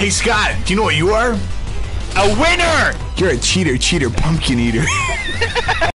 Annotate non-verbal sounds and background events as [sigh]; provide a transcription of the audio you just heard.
Hey, Scott, do you know what you are? A winner! You're a cheater, cheater, pumpkin eater. [laughs]